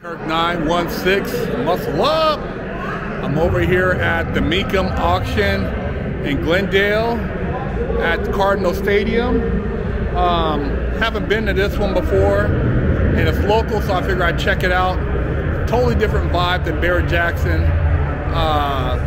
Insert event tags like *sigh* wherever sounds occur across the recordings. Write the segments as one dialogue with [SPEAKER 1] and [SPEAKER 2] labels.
[SPEAKER 1] Herc 916, muscle up. I'm over here at the Mecum auction in Glendale at Cardinal Stadium. Um, haven't been to this one before, and it's local, so I figure I'd check it out. Totally different vibe than Barrett Jackson. Uh,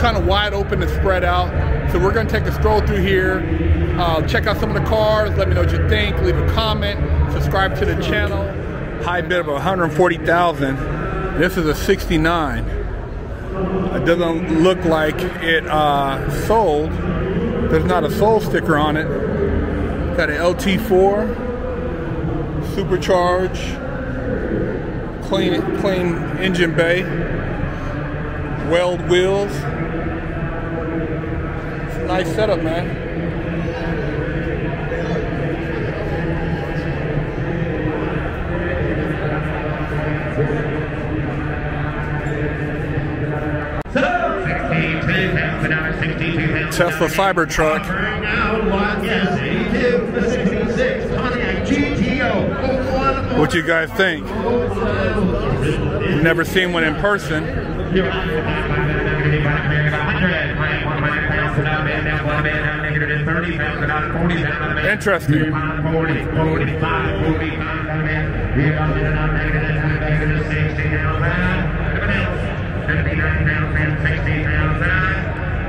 [SPEAKER 1] kind of wide open and spread out. So we're gonna take a stroll through here, uh, check out some of the cars, let me know what you think, leave a comment, subscribe to the channel. High bid of 140,000. This is a 69. It doesn't look like it uh, sold. There's not a sold sticker on it. Got an LT4, supercharged, clean, clean engine bay, weld wheels. It's a nice setup, man. Tesla Cybertruck. What you guys think? Never seen one in person. Interesting.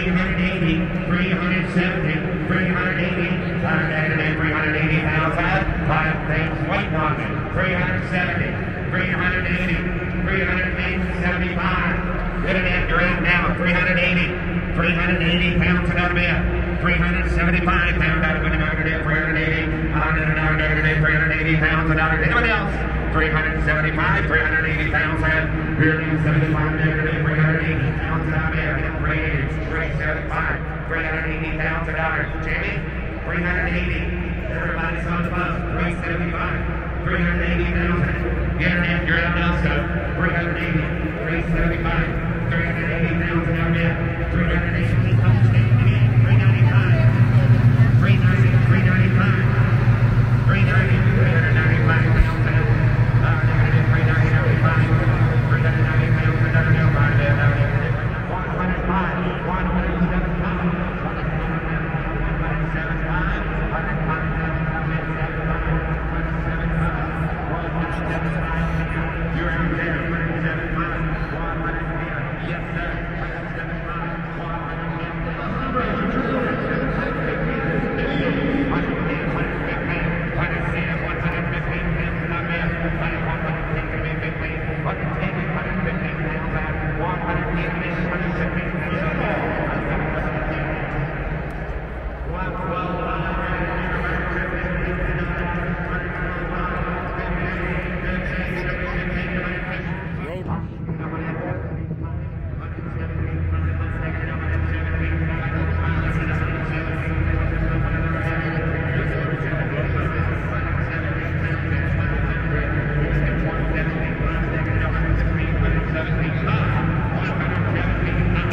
[SPEAKER 2] 380, 380, 370, 380, five negative, 380 outside, five things waiting on me, 370, 380, 380, 75, internet, you're in now, 380, 380 pounds another bid, 375 pounds out of the negative, 380, 100 another negative, 380 pounds another, anybody else? 375, 380 pounds out, 375 negative, 380 pounds another bid, 380, 375, 380 pounds another, Jamie? 380. Everybody's on the bus. 375. 380,000. Internet, you're out also. 380. 375. 380,000 out there. 380. 395.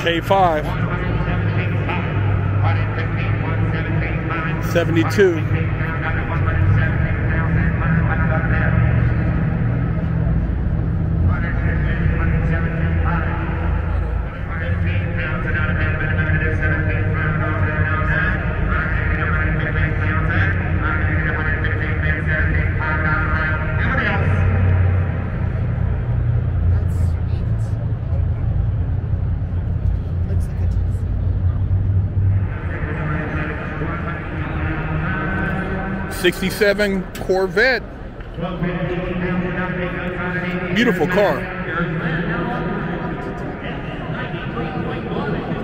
[SPEAKER 1] K5. 72. 67 Corvette. Beautiful car.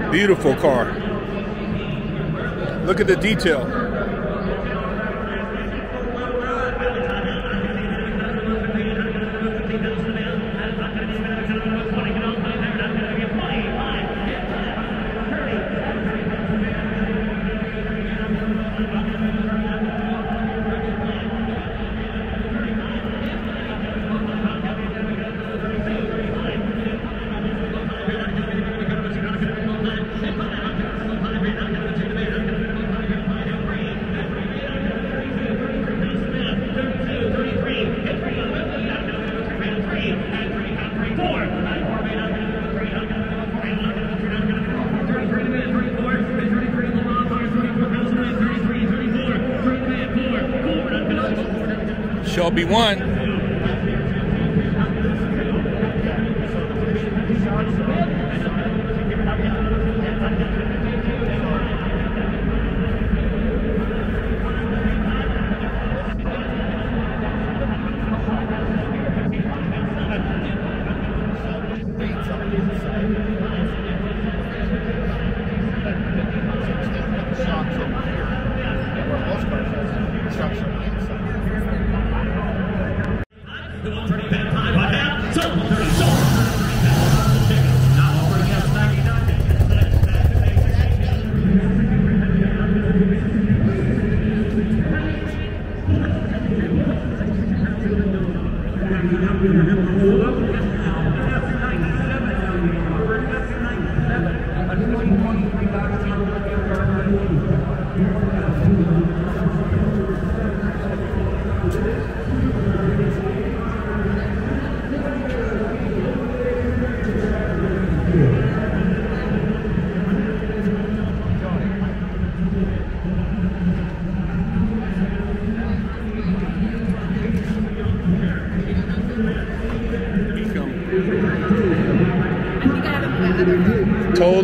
[SPEAKER 1] Beautiful car. Look at the detail. LB1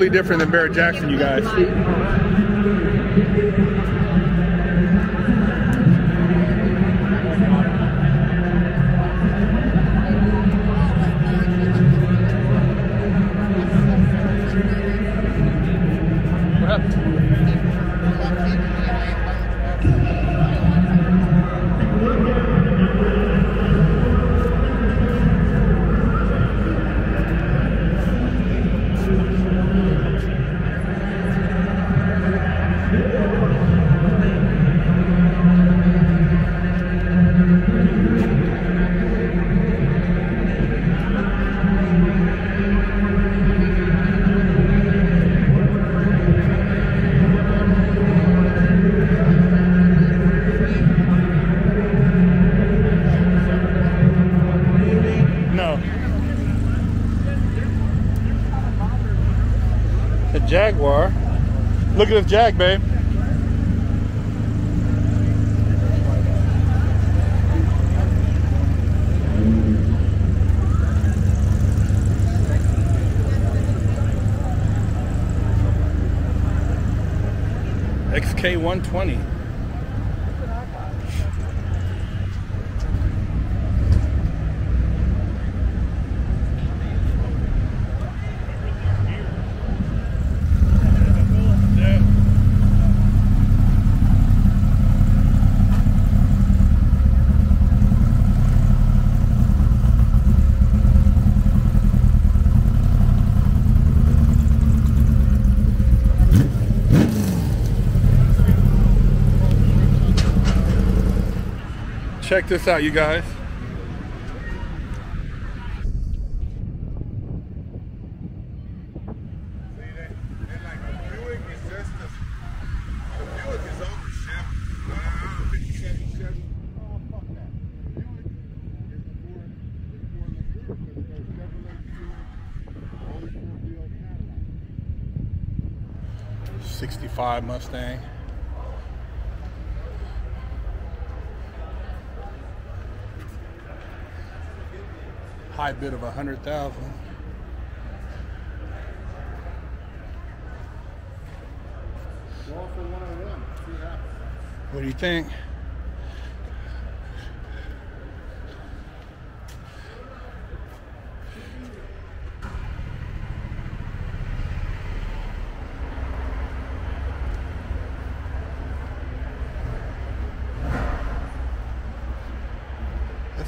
[SPEAKER 1] different than Barrett Jackson, you guys. Jaguar. Look at this Jag, babe. XK120. Check this out, you guys. Sixty-five Mustang. High bid of a hundred thousand. What do you think?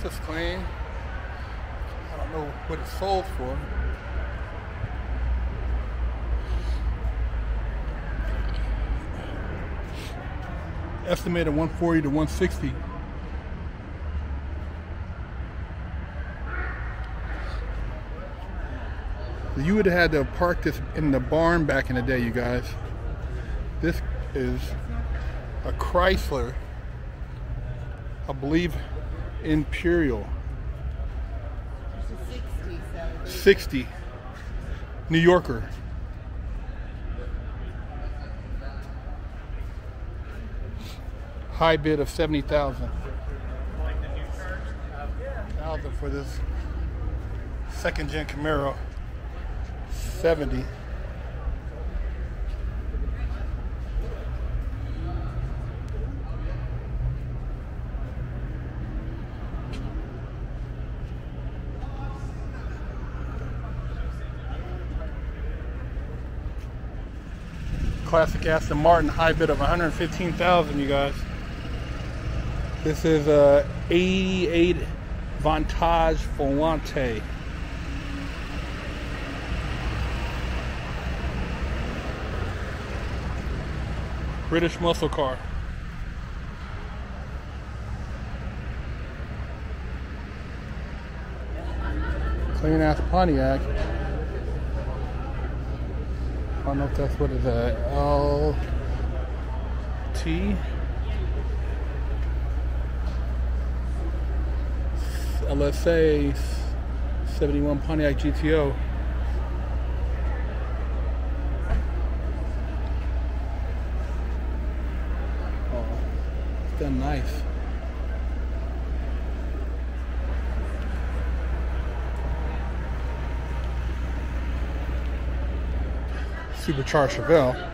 [SPEAKER 1] Looks clean. I don't know what it's sold for. Estimated 140 to 160. You would have had to park this in the barn back in the day, you guys. This is a Chrysler, I believe Imperial.
[SPEAKER 3] 60, so
[SPEAKER 1] 60. New Yorker. High bid of 70,000. Thousand for this second gen Camaro. 70. Classic Aston Martin high bid of 115,000 you guys. This is uh, a 88 Vantage Volante. British muscle car. Clean ass Pontiac. I don't know if that's what is that. L T LSA 71 Pontiac GTO. Oh, it's done nice. Supercharged Chevelle.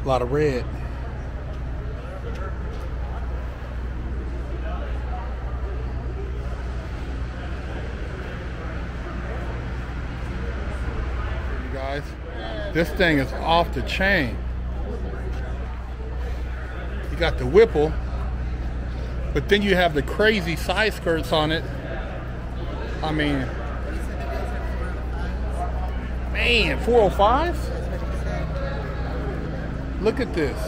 [SPEAKER 1] A lot of red. You guys, this thing is off the chain. You got the Whipple, but then you have the crazy side skirts on it. I mean, man, 405s? Look at this.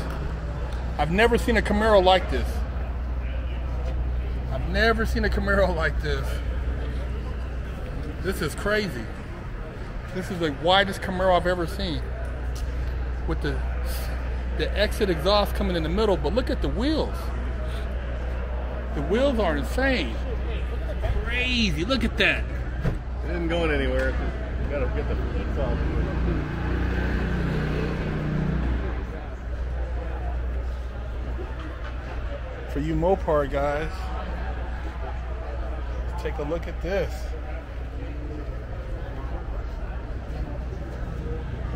[SPEAKER 1] I've never seen a Camaro like this. I've never seen a Camaro like this. This is crazy. This is the widest Camaro I've ever seen. With the the exit exhaust coming in the middle, but look at the wheels. The wheels are insane. Crazy. Look at that.
[SPEAKER 4] It isn't going anywhere. You gotta get the.
[SPEAKER 1] For you Mopar guys, take a look at this.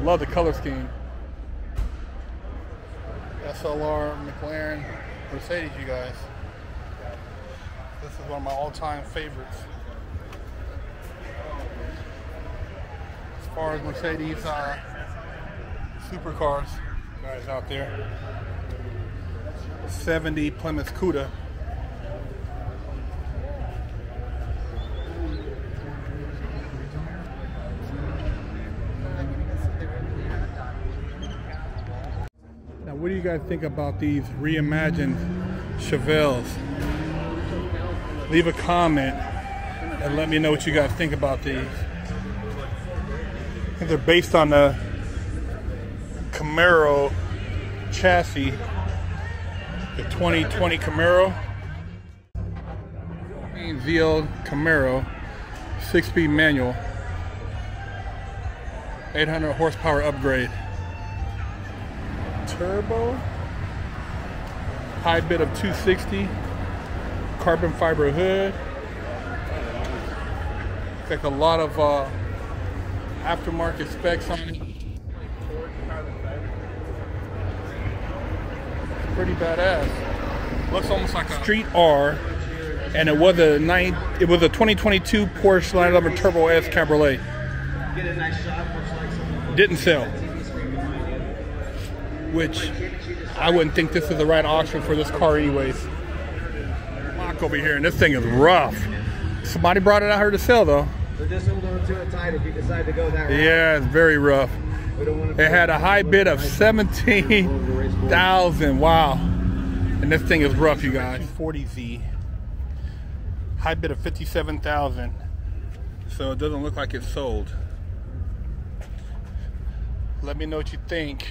[SPEAKER 1] Love the color scheme. SLR, McLaren, Mercedes, you guys. This is one of my all-time favorites. As far as Mercedes uh, supercars, guys out there. 70 Plymouth Cuda. You guys think about these reimagined Chevelles? Leave a comment and let me know what you guys think about these. They're based on the Camaro chassis the 2020 Camaro. VL Camaro, six-speed manual, 800 horsepower upgrade. Turbo, high bit of 260, carbon fiber hood. Like a lot of uh, aftermarket specs on it. pretty badass. Looks almost like a Street R, and it was a nine. It was a 2022 Porsche 911 Turbo S Cabriolet. Didn't sell, which I wouldn't think this is the right option for this car, anyways. truck over here, and this thing is rough. Somebody brought it out here to sell, though.
[SPEAKER 5] So just hold on to it tight if you decide to go that route.
[SPEAKER 1] Yeah, it's very rough.
[SPEAKER 5] We don't want to
[SPEAKER 1] It had a high bid of 17,000. Wow. And this thing is rough, you guys. 40Z. High bid of 57,000. So it doesn't look like it's sold. Let me know what you think.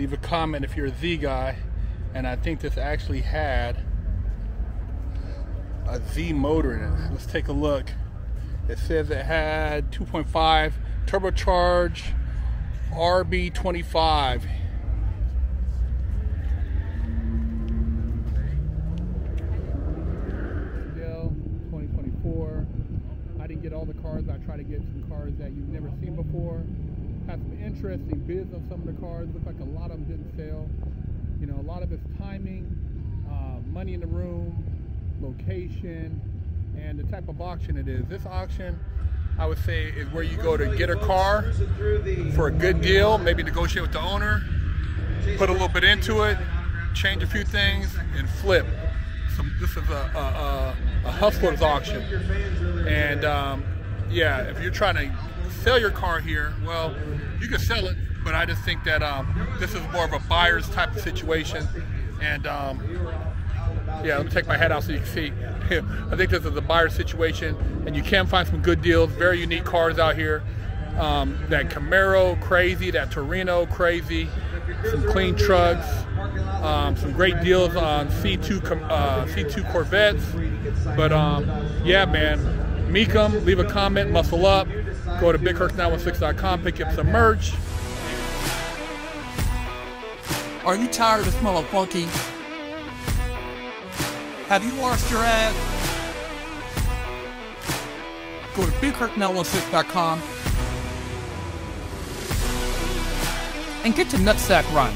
[SPEAKER 1] Leave a comment if you're a Z guy. And I think this actually had a Z motor in it. Let's take a look. It says it had 2.5 turbocharged RB25. Dell 2024. I didn't get all the cars. I try to get some cars that you've never seen before. Had some interesting bids on some of the cars. Looked like a lot of them didn't sell. You know, a lot of it's timing, uh, money in the room, location, and the type of auction it is. This auction, I would say, is where you go to get a car for a good deal, maybe negotiate with the owner, put a little bit into it, change a few things, and flip. So this is a, a, a, hustler's auction. And um, yeah, if you're trying to sell your car here, well, you can sell it, but I just think that um, this is more of a buyer's type of situation. And um, yeah, let me take my head out so you can see. *laughs* I think this is a buyer situation, and you can find some good deals. Very unique cars out here. Um, that Camaro, crazy. That Torino, crazy. Some clean trucks. Um, some great deals on C2 uh, C2 Corvettes. But um, yeah, man, Mecum, leave a comment, muscle up. Go to BigHerc916.com, pick up some merch.
[SPEAKER 6] Are you tired of smelling funky? Have you lost your ass? Go to BigHerc916.com and get to Nutsack Run.